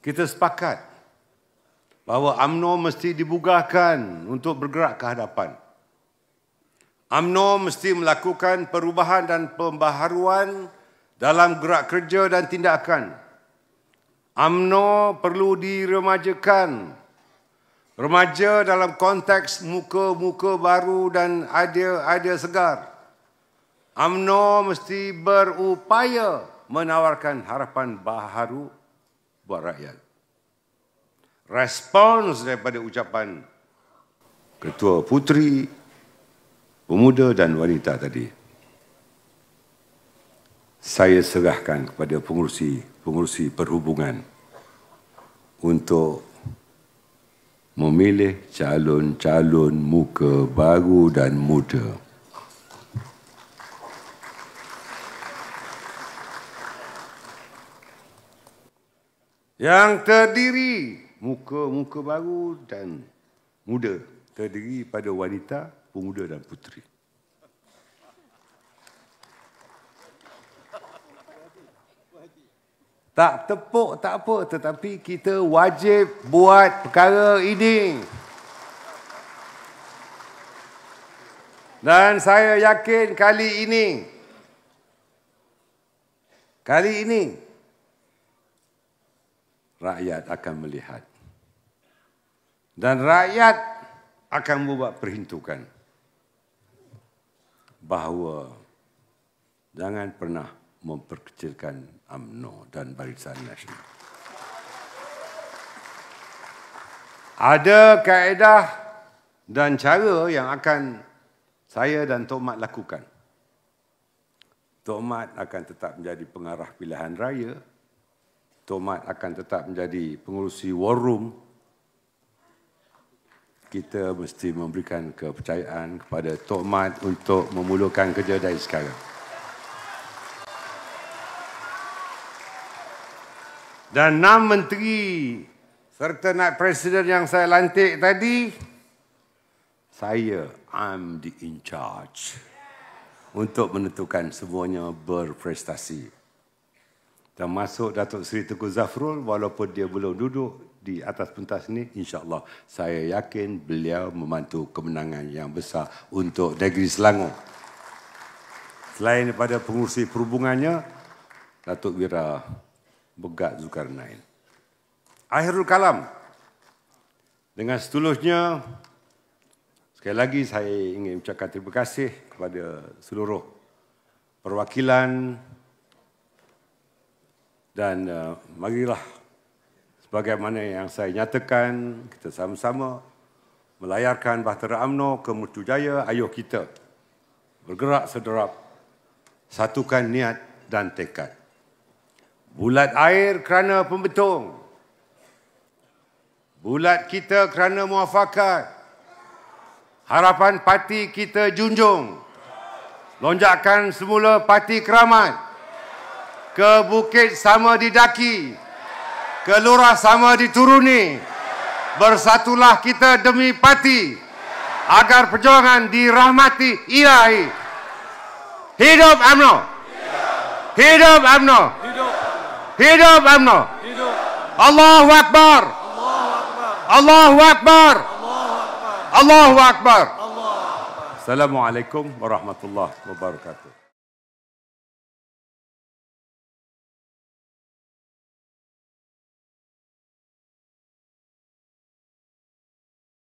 kita sepakat bahawa UMNO mesti dibugarkan untuk bergerak ke hadapan. UMNO mesti melakukan perubahan dan pembaharuan dalam gerak kerja dan tindakan. UMNO perlu diremajakan. Remaja dalam konteks muka-muka baru dan idea-idea segar. UMNO mesti berupaya menawarkan harapan baharu buat rakyat. Respons daripada ucapan Ketua Puteri, Pemuda dan Wanita tadi. Saya serahkan kepada pengurusi-pengurusi perhubungan untuk memilih calon-calon muka baru dan muda. Yang terdiri muka-muka baru dan muda terdiri pada wanita, pemuda dan puteri. Tak tepuk tak apa tetapi kita wajib buat perkara ini. Dan saya yakin kali ini kali ini rakyat akan melihat. Dan rakyat akan membuat perhitungan bahawa jangan pernah memperkecilkan UMNO dan Barisan Nasional. Ada kaedah dan cara yang akan saya dan Tok Mat lakukan. Tok Mat akan tetap menjadi pengarah pilihan raya Tomat akan tetap menjadi pengurusi war room, kita mesti memberikan kepercayaan kepada Tok Mat untuk memulakan kerja dari sekarang. Dan enam menteri serta naik presiden yang saya lantik tadi, saya am di in charge untuk menentukan semuanya berprestasi termasuk Datuk Seri Tengku Zafrul walaupun dia belum duduk di atas pentas ini insya-Allah saya yakin beliau membantu kemenangan yang besar untuk negeri Selangor. Selain daripada pengurusi perhubungannya Datuk Wira Begat Zulkarnain. Akhirul kalam. Dengan setulusnya sekali lagi saya ingin ucapkan terima kasih kepada seluruh perwakilan dan uh, marilah sebagaimana yang saya nyatakan kita sama-sama melayarkan bahtera UMNO ke Mutu Jaya. Ayuh kita bergerak sederap satukan niat dan tekad. Bulat air kerana pembetung. Bulat kita kerana muafakat. Harapan parti kita junjung. Lonjakan semula parti keramat ke bukit sama didaki. Ke lurah sama dituruni. Bersatulah kita demi parti agar perjuangan dirahmati ilahi. Hidup amno. Hidup amno. Hidup amno. Allahu akbar. Allahu akbar. Allahu akbar. Assalamualaikum warahmatullahi wabarakatuh